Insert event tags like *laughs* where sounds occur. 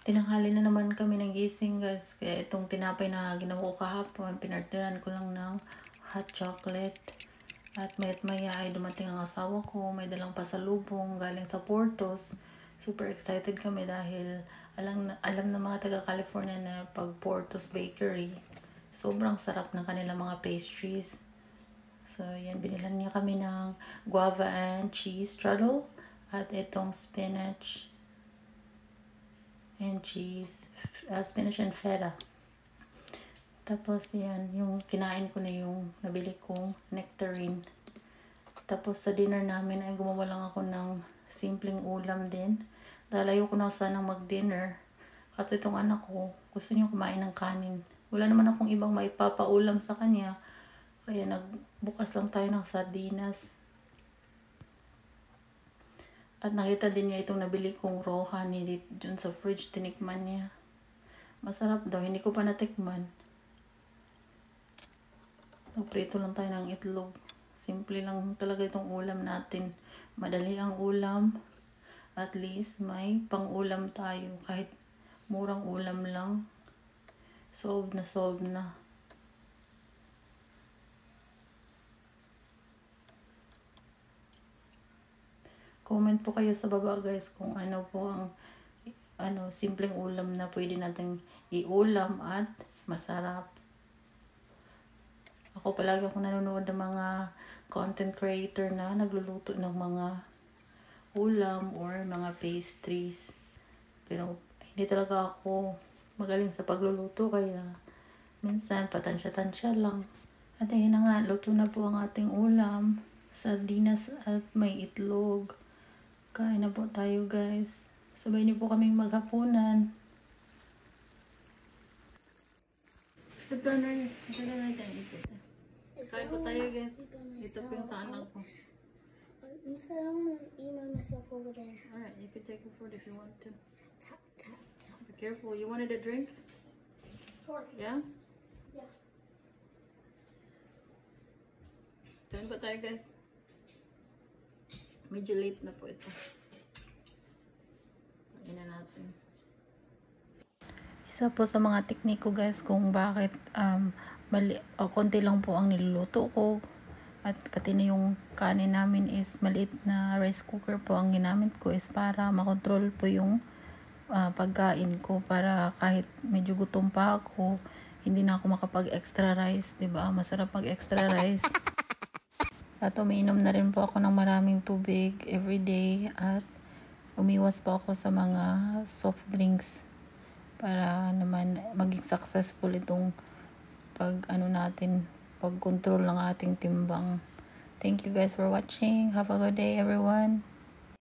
Tinanghali na naman kami ng gising guys. Kaya itong tinapay na ginawa ko kahapon, pinartiran ko lang ng hot chocolate. At mayat maya ay dumating ang asawa ko, may dalang pasalubong galing sa Portos. Super excited kami dahil alam, alam ng mga taga California na pag Portos Bakery, sobrang sarap ng kanilang mga pastries. So, yan, binilan niya kami ng guava and cheese straddle at itong spinach cheese, uh, spinach and feta. Tapos yan, yung kinain ko na yung nabili kong nectarine. Tapos sa dinner namin ay gumawa lang ako ng simpleng ulam din. Dahil ayoko na sanang mag-dinner. Kasi itong anak ko, gusto niya kumain ng kanin. Wala naman akong ibang maipapaulam sa kanya. Kaya nagbukas lang tayo ng sardinas. At nakita din niya itong nabili kong raw honey dun sa fridge. Tinikman niya. Masarap daw. Hindi ko pa natikman. Prito lang tayo ng itlog. Simple lang talaga itong ulam natin. Madali ang ulam. At least may pang-ulam tayo. Kahit murang ulam lang. Solve na solve na. Comment po kayo sa baba guys kung ano po ang ano simpleng ulam na pwede nating iulam at masarap. Ako palagi ako nanonood ng mga content creator na nagluluto ng mga ulam or mga pastries. Pero hindi talaga ako magaling sa pagluluto kaya minsan patansya-tansya lang. At ayun na nga, luto na po ang ating ulam. Sardinas at may itlog. Kain na po tayo guys. Sabay niyo po kaming maghapunan. Sa planner, ito na natin ipit. Kain po tayo guys. Ito po yung sa anak ko. I'm gonna email myself over there. Alright, you can take a food if you want to. Tap, tap, tap. Be careful. You wanted a drink? Sure. Yeah? Yeah. Kain po tayo guys. Medyo late na po ito. Kain na natin. Isa po sa mga teknik ko guys kung bakit um, mali, o konti lang po ang niluluto ko at pati na yung kanin namin is maliit na rice cooker po ang ginamit ko is para makontrol po yung uh, pagkain ko para kahit medyo gutom pa ako hindi na ako makapag extra rice 'di ba masarap pag extra rice *laughs* at umiinom na rin po ako ng maraming tubig every day at umiwas po ako sa mga soft drinks para naman maging successful itong pag ano natin pag control ng ating timbang. Thank you guys for watching. Have a good day everyone.